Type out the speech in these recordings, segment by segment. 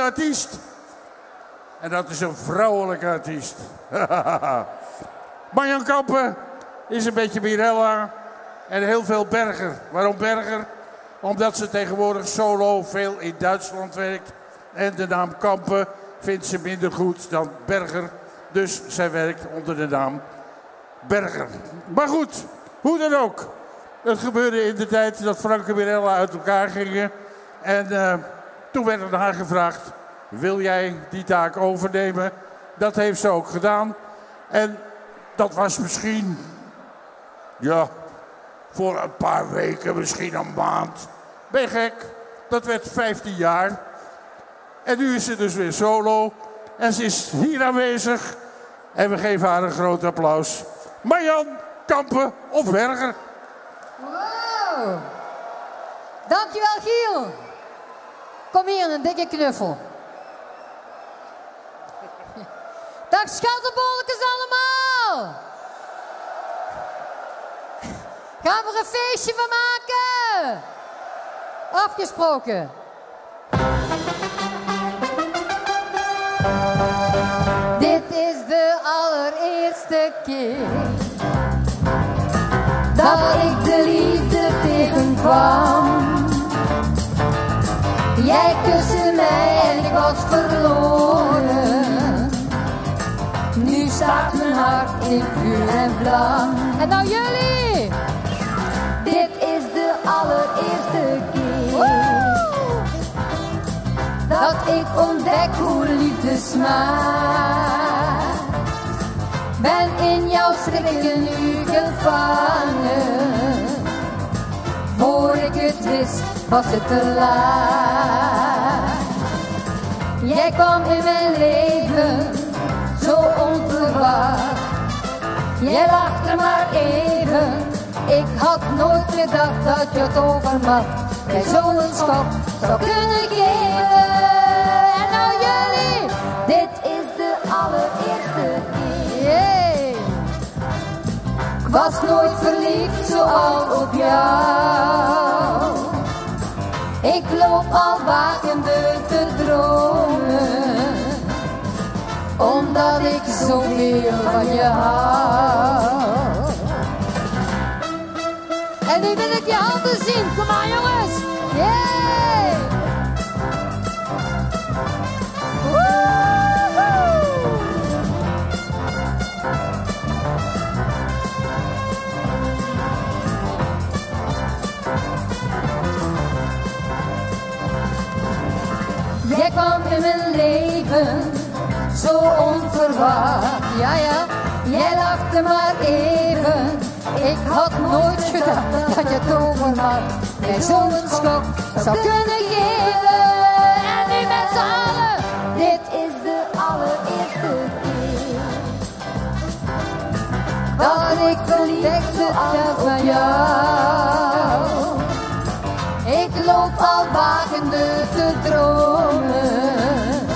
artiest. En dat is een vrouwelijke artiest. Marjan Kampen is een beetje Mirella en heel veel Berger. Waarom Berger? Omdat ze tegenwoordig solo veel in Duitsland werkt. En de naam Kampen vindt ze minder goed dan Berger. Dus zij werkt onder de naam Berger. Maar goed, hoe dan ook. Het gebeurde in de tijd dat Frank en Mirella uit elkaar gingen. En uh, toen werd er haar gevraagd, wil jij die taak overnemen? Dat heeft ze ook gedaan. En dat was misschien, ja, voor een paar weken, misschien een maand. Ben gek? Dat werd 15 jaar. En nu is ze dus weer solo. En ze is hier aanwezig. En we geven haar een groot applaus. Marjan Kampen of Berger. Wow. Dankjewel Giel. Kom hier, een dikke knuffel. Dag schattenbolletjes allemaal. Gaan we er een feestje van maken? Afgesproken. Dit is de allereerste keer dat ik de liefde tegenkwam. Jij kuste mij en ik was verloren. Nu staat mijn hart in vuur en vlam. En nou jullie! Dit is de allereerste keer dat ik ontdek hoe liefde smaakt. Ben in jouw strikken nu gevangen. Voor ik het wist, was het te laat. Jij kwam in mijn leven, zo onverwacht. Jij lachte maar even, ik had nooit gedacht dat je het overmacht. Jij zo'n schop zou kunnen geven. En nou jullie, dit is de allereerste keer. Ik was nooit verliefd zoals op jou. Ik loop al wakende te dromen. Omdat ik zoveel van je hou. En nu wil ik je handen zien. Kom maar jongens. Kwam in mijn leven zo onverwacht. Ja, ja, jij lachte maar even. Ik had nooit gedacht dat je het overmacht. Jij zo'n schok zou kunnen geven. En nu met z'n allen, dit is de allereerste keer. Dat ik verliefd werd van jou. Wakende te dromen,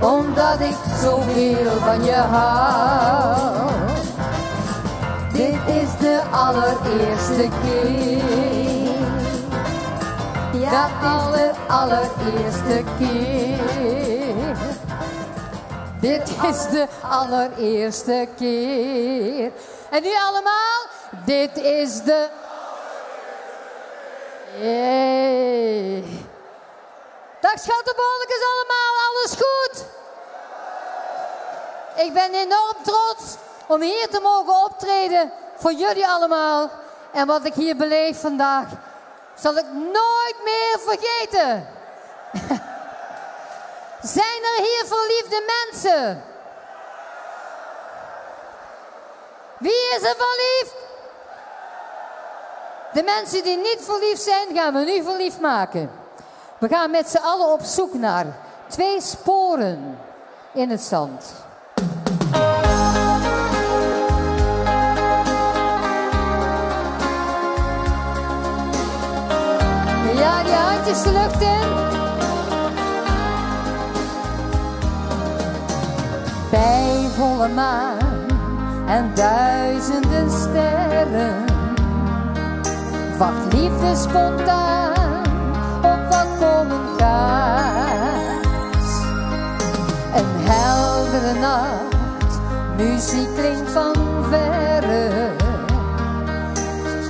omdat ik zoveel van je hou. Dit is de allereerste keer, ja, aller, allereerste keer. Dit is de allereerste keer. En nu allemaal, dit is de Jee. Dag schattenbolletjes allemaal, alles goed? Ik ben enorm trots om hier te mogen optreden voor jullie allemaal. En wat ik hier beleef vandaag, zal ik nooit meer vergeten. Zijn er hier verliefde mensen? Wie is er verliefd? De mensen die niet verliefd zijn, gaan we nu verliefd maken. We gaan met z'n allen op zoek naar twee sporen in het zand. Ja, die handjes de lucht in. Bij volle maan en duizenden sterren wacht liefde spontaan op wat komen gaat. Een heldere nacht, muziek klinkt van verre.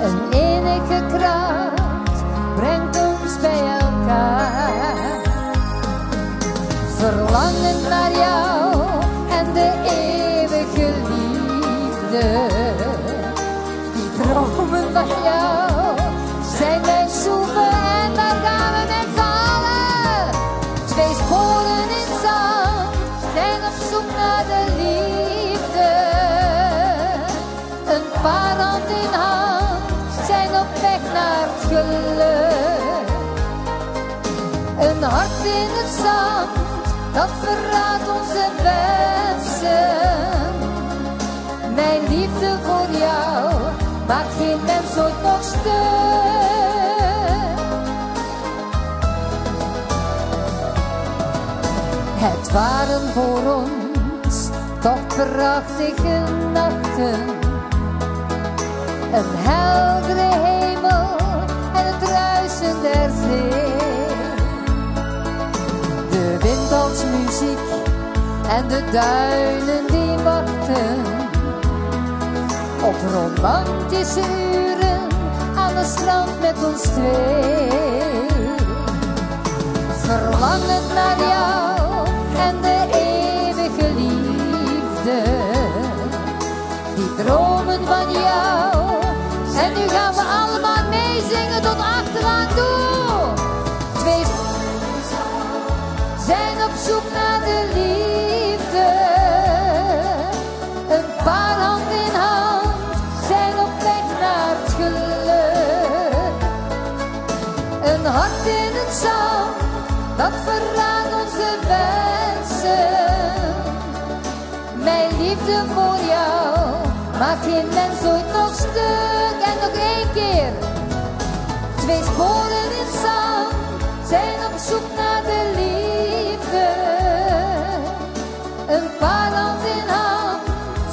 Een enige kracht brengt ons bij elkaar. Verlangen naar jou en de eeuwige liefde. Die dromen van jou geluk. Een hart in het zand, dat verraadt onze wensen. Mijn liefde voor jou maakt geen mens ooit nog. Het waren voor ons toch prachtige nachten. Een heldere hemel der zee. De wind als muziek en de duinen die wachten. Op romantische uren aan het strand met ons twee. Verlangen naar jou en de eeuwige liefde. Die dromen van jou. Verraadt onze wensen. Mijn liefde voor jou maakt geen mens ooit nog stuk. En nog één keer. Twee sporen in zand zijn op zoek naar de liefde. Een paar hand in hand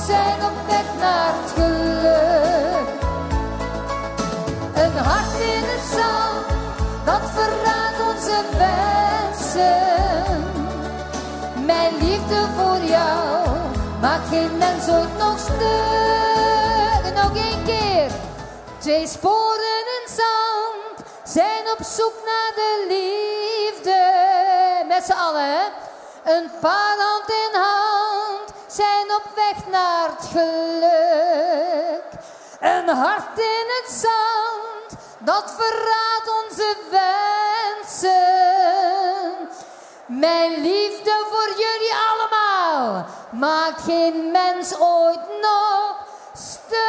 zijn op weg naar het geluk. Een hart in het zand, dat verraadt onze wensen. Mens ooit nog stuk. Nog één keer. Twee sporen in zand zijn op zoek naar de liefde. Met z'n allen, hè? Een paar hand in hand zijn op weg naar het geluk. Een hart in het zand, dat verraadt onze wensen. Mijn liefde voor jullie allemaal maakt geen mens ooit nog stuk.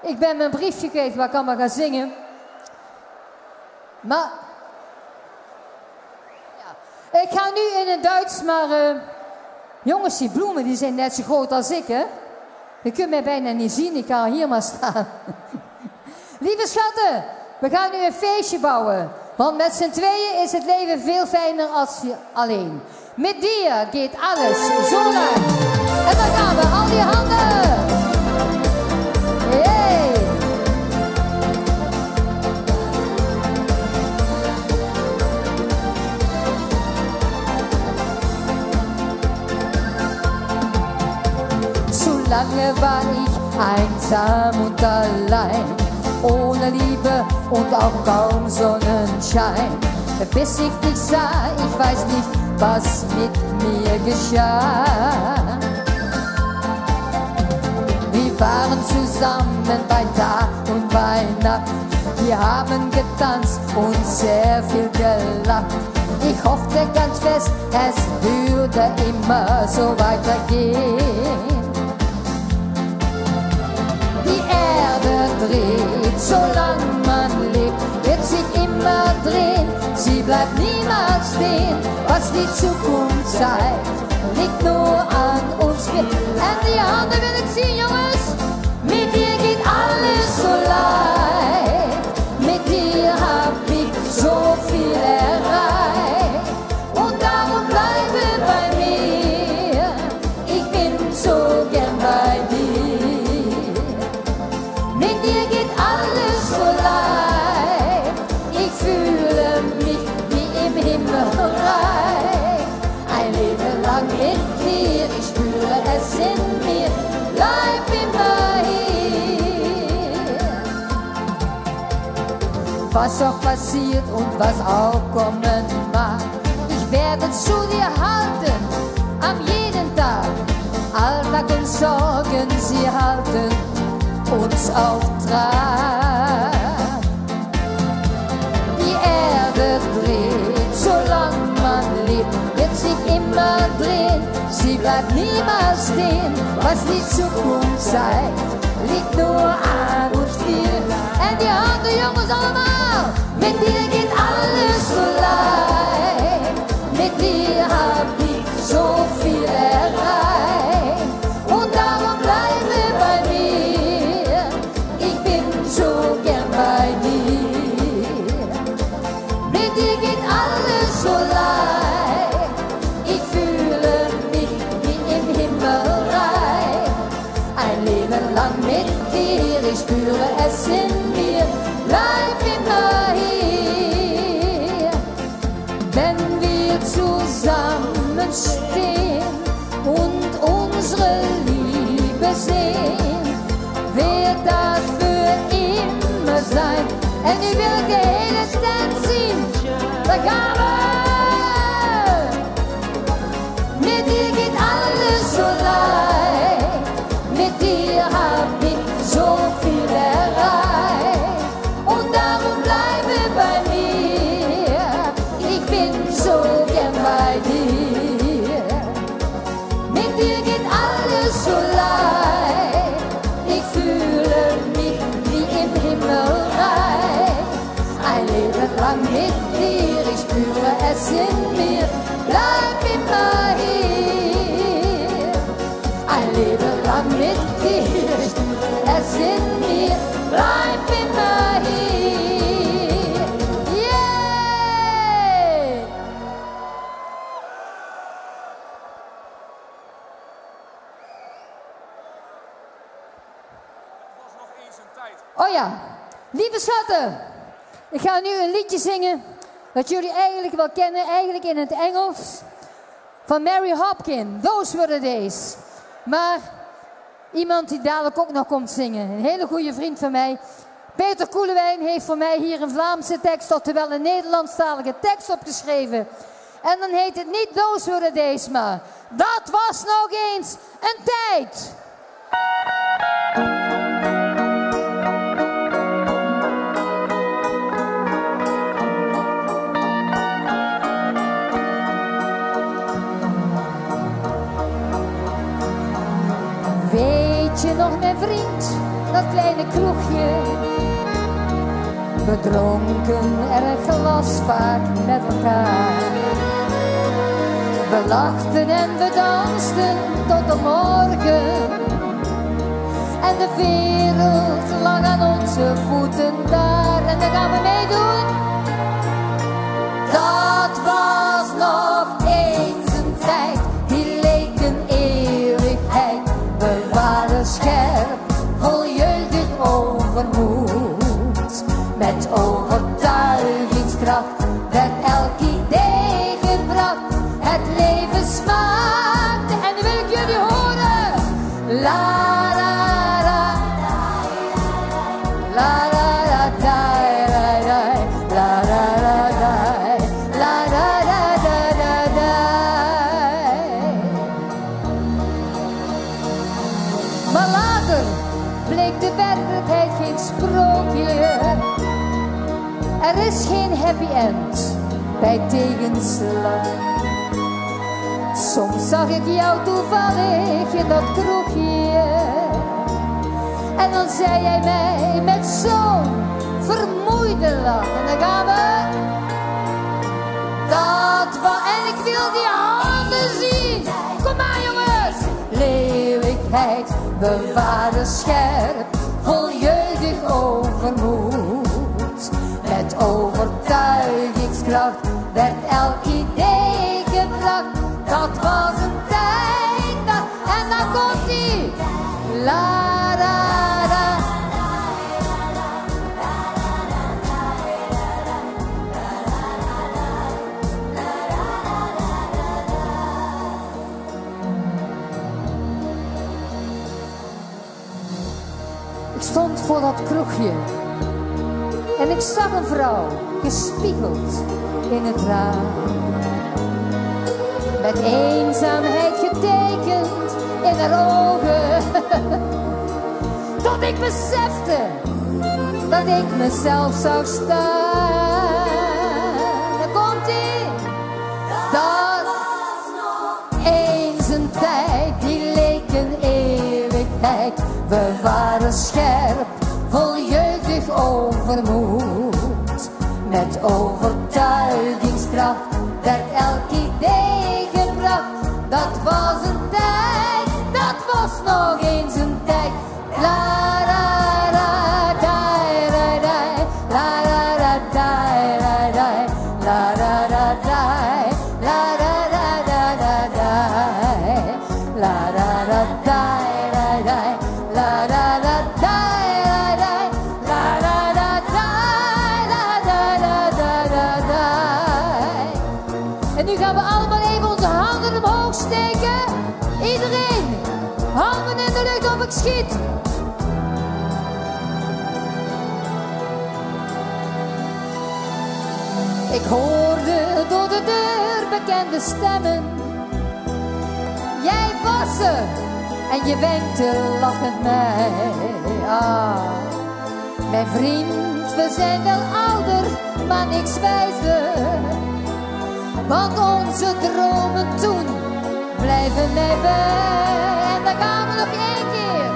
Ik ben mijn briefje kwijt waar ik allemaal ga zingen. Maar. Ja. Ik ga nu in het Duits, maar. eh, jongens, die bloemen die zijn net zo groot als ik, hè? Je kunt mij bijna niet zien, ik kan hier maar staan. Lieve schatten, we gaan nu een feestje bouwen. Want met z'n tweeën is het leven veel fijner als je alleen. Met dir geht alles zo. En dan gaan we, lange war ich einsam und allein, ohne Liebe und auch kaum Sonnenschein. Bis ich dich sah, ich weiß nicht, was mit mir geschah. Wir waren zusammen bei Tag und bei Nacht. Wir haben getanzt und sehr viel gelacht. Ich hoffte ganz fest, es würde immer so weitergehen. Dreht, solange man lebt, wird sich immer drehen. Sie bleibt niemals stehen, was die Zukunft zeigt, liegt nur an uns. Wir en die handen wil ik was auch passiert und was auch kommen mag. Ich werde zu dir halten, am jeden Tag. Alltag und Sorgen, sie halten uns auf Trab. Die Erde dreht, solange man lebt, wird sich immer drehen. Sie bleibt niemals stehen, was die Zukunft zeigt, liegt nur an uns vier. Mit dir geht alles so leicht. Mit dir hab ich so viel erreicht. Und darum bleibe bei mir. Ich bin so gern bei dir. Mit dir geht alles so leicht. Ich fühle mich wie im Himmelreich. Ein Leben lang mit dir, ich spüre es in En nu wil ik de hele stand zien. Ik ga nu een liedje zingen dat jullie eigenlijk wel kennen, eigenlijk in het Engels. Van Mary Hopkin, Those Were The Days. Maar iemand die dadelijk ook nog komt zingen, een hele goede vriend van mij. Peter Koelewijn heeft voor mij hier een Vlaamse tekst, oftewel een Nederlandstalige tekst opgeschreven. En dan heet het niet Those Were The Days, maar dat was nog eens een tijd. Mijn vriend, dat kleine kroegje? We dronken er glas vaak met elkaar. We lachten en we dansten tot de morgen. En de wereld lag aan onze voeten daar. En dan gaan we meedoen. Zag ik jou toevallig in dat kroegje. En dan zei jij mij met zo'n vermoeide lach. En dan gaan we. Dat was. En ik wil die handen zien. Kom maar jongens. Leeuwigheid, we waren scherp. Vol jeugdig overmoed. Met overtuigingskracht voor dat kroegje. En ik zag een vrouw gespiegeld in het raam. Met eenzaamheid getekend in haar ogen. Tot ik besefte dat ik mezelf zou staan. Daar komt ie. Dat was nog eens een tijd, die leek een eeuwigheid. We waren scherp, overmoed. Met overtuigingskracht Ik hoorde door de deur bekende stemmen. Jij was er en je wenkte lachend mij. Mijn vriend, we zijn wel ouder, maar niks wijzer. Want onze dromen toen blijven mij bij. En dan gaan we nog één keer.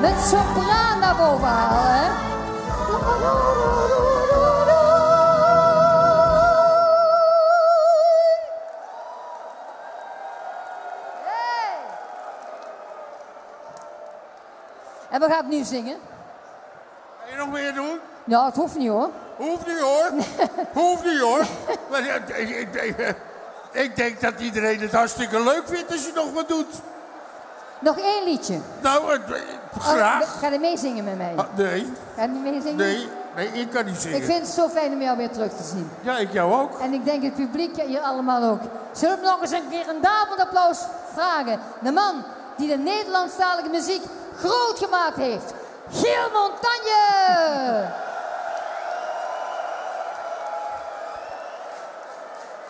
Met sopraan naar boven. En we gaan nu zingen. Ja, het hoeft niet hoor. Hoeft niet hoor. Hoeft niet hoor. Maar, ik, ik, ik, ik denk dat iedereen het hartstikke leuk vindt als je nog wat doet. Nog één liedje. Nou, het- Oh, graag. ga je meezingen met mij? Ah, nee, Ga je niet meezingen? nee, nee, ik kan niet zingen. Ik vind het zo fijn om jou weer terug te zien. Ja, ik jou ook. En ik denk het publiek hier allemaal ook. Zullen we nog eens een keer een daverend applaus vragen? De man die de Nederlandstalige muziek groot gemaakt heeft. Giel Montagne!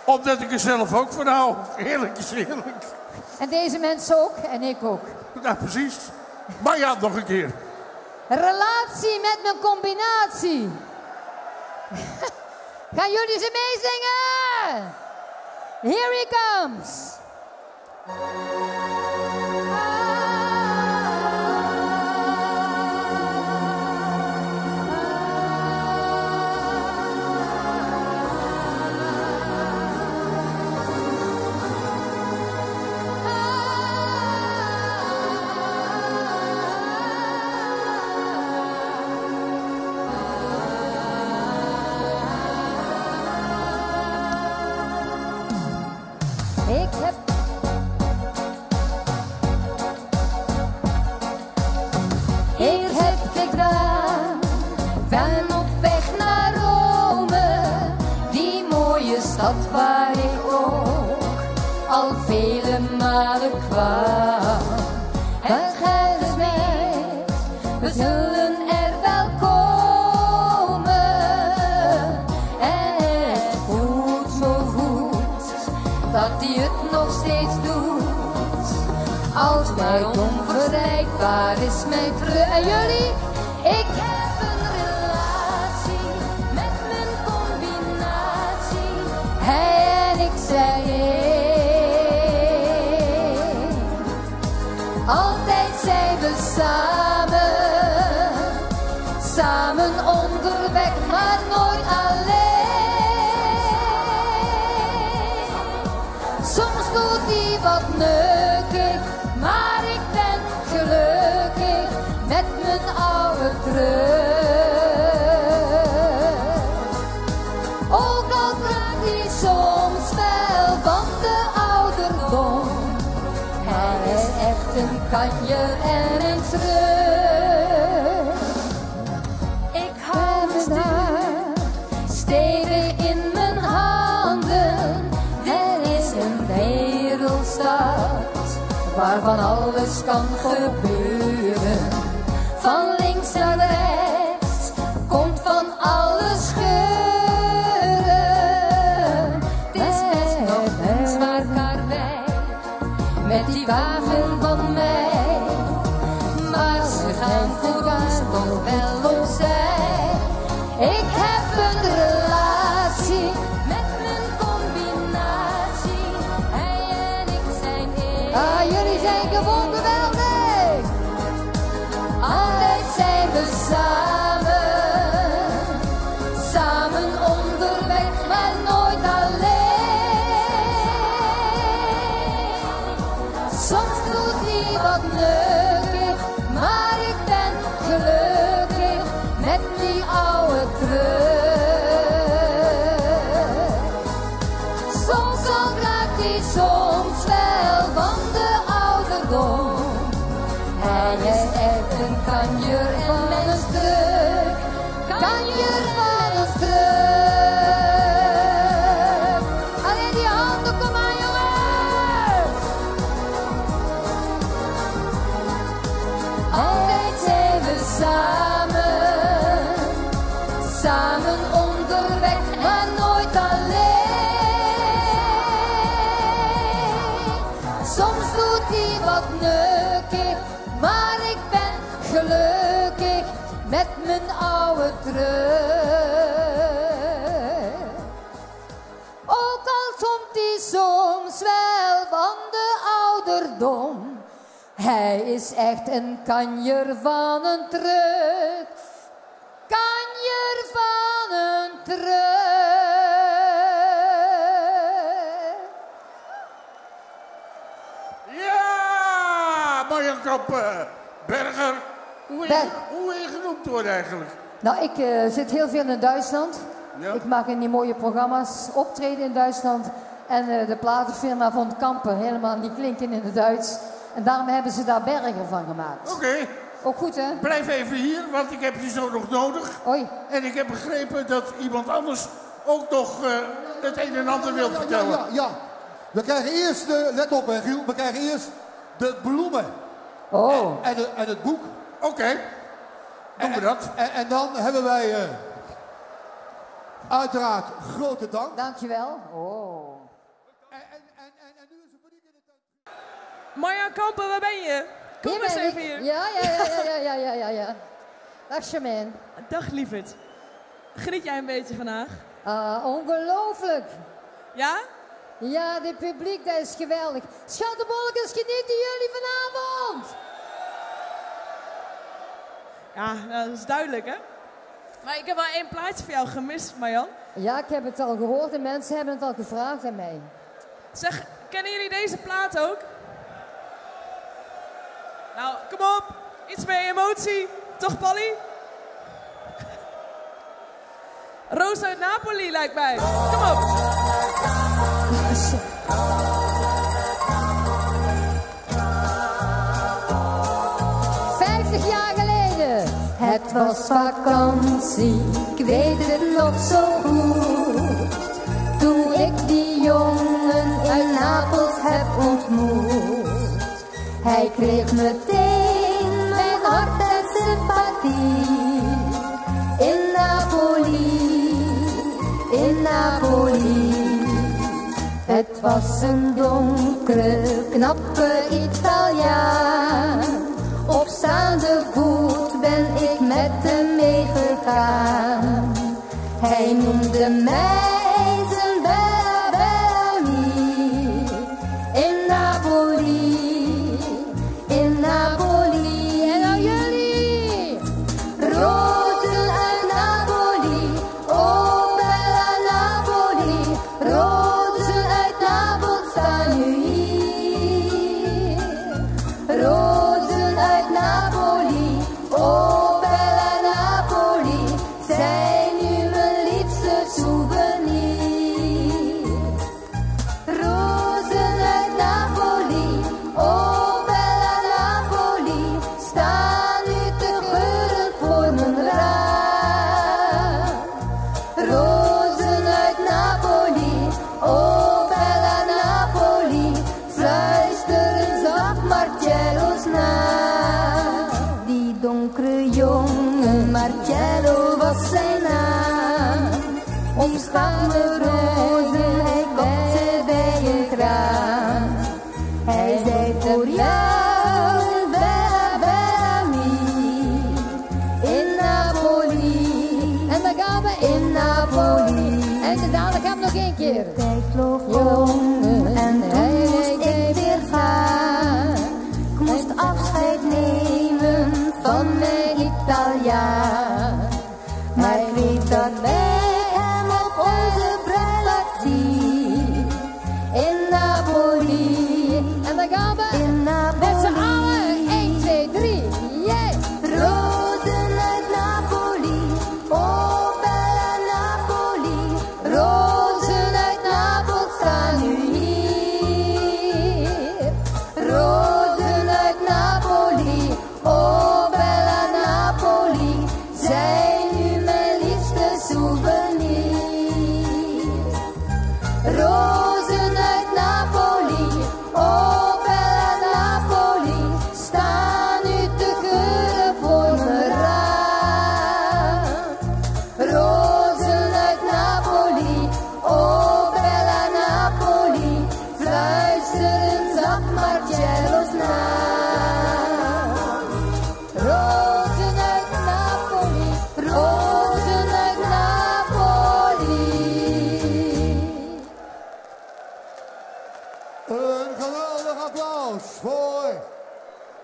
Omdat ik er zelf ook van hou. Heerlijk is heerlijk. En deze mensen ook, en ik ook. Nou, precies. Maar ja, nog een keer. Relatie met mijn combinatie. Gaan jullie ze meezingen? Here he comes. Jullie? Ik heb een relatie met mijn combinatie. Hij en ik zijn één. Altijd zijn we samen, samen onderweg, maar nooit alleen. Echt een kanjer terug. Ook al komt hij soms wel van de ouderdom. Hij is echt een kanjer van een terug. Kanjer van een terug. Ja, Marjan Kampen. Berger. Hoe wil je, hoe wil je genoemd worden eigenlijk? Nou, ik eh, zit heel veel in Duitsland. Ja. Ik maak in die mooie programma's optreden in Duitsland. En eh, de platenfirma vond Kampen helemaal niet klinken in het Duits. En daarom hebben ze daar bergen van gemaakt. Oké, Ook goed, hè? blijf even hier, want ik heb je zo nog nodig. Oei. En ik heb begrepen dat iemand anders ook nog eh, het een en ander wil Ja, ja, vertellen. ja, ja. We krijgen eerst, de, let op hè Giel, we krijgen eerst de bloemen Oh. en, de- en het boek. Oké, doen we dat. En, en dan hebben wij eh, uiteraard grote dank. Dankjewel. Oh. En, en, en, en, en nu is het publiek in de tent. Marjan Kampen, waar ben je? Kom Hier eens even ik. hier. Ja, ja, ja, ja, ja, ja, ja, ja. Dag Charmaine. Dag lieverd. Geniet jij een beetje vandaag? Ah, ongelooflijk. Ja? Ja, dit publiek, dat is geweldig. Schattenbolkens, genieten jullie vanavond? Ja, nou, dat is duidelijk hè? Maar ik heb wel één plaatje voor jou gemist, Marjan. Ja, ik heb het al gehoord en mensen hebben het al gevraagd aan mij. Zeg, kennen jullie deze plaat ook? Nou, kom op. Iets meer emotie. Toch, Polly? Roos uit Napoli lijkt mij. Kom op. het was vakantie, ik weet het nog zo goed. Toen ik die jongen uit Napels heb ontmoet. Hij kreeg meteen mijn hart en sympathie. In Napoli, in Napoli. Het was een donkere, knappe Italiaan. Op staande voet met hem meegegaan. Hij noemde mij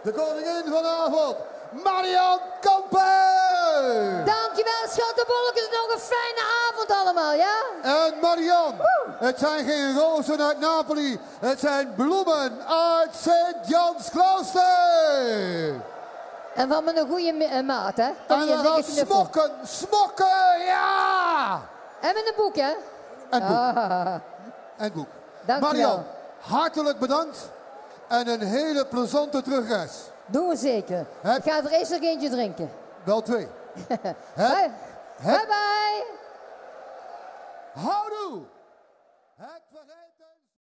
de koningin vanavond, Marian Kampen! Dankjewel, schattenbolletjes. Nog een fijne avond allemaal, ja? En Marian, het zijn geen rozen uit Napoli, het zijn bloemen uit Sint-Jans Klooster! En van mijn goede eh, maat, hè? Kom En gaan knuffel. smokken, smokken, ja! En met een boek, hè? En boek, Ah, en boek. Marian, hartelijk bedankt en een hele plezante terugreis. doen we zeker. Heb- Ik ga er eerst nog eentje drinken. Wel twee. Bye Heb, bye. heb, bye. houdoe!